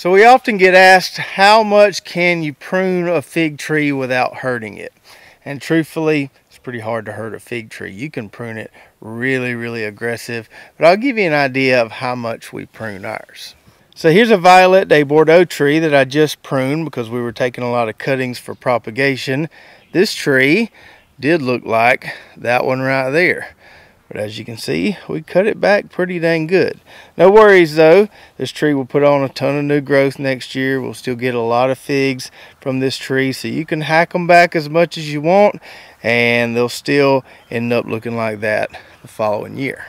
So we often get asked how much can you prune a fig tree without hurting it? And truthfully, it's pretty hard to hurt a fig tree. You can prune it really, really aggressive, but I'll give you an idea of how much we prune ours. So here's a Violet de Bordeaux tree that I just pruned because we were taking a lot of cuttings for propagation. This tree did look like that one right there. But as you can see, we cut it back pretty dang good. No worries though, this tree will put on a ton of new growth next year. We'll still get a lot of figs from this tree, so you can hack them back as much as you want, and they'll still end up looking like that the following year.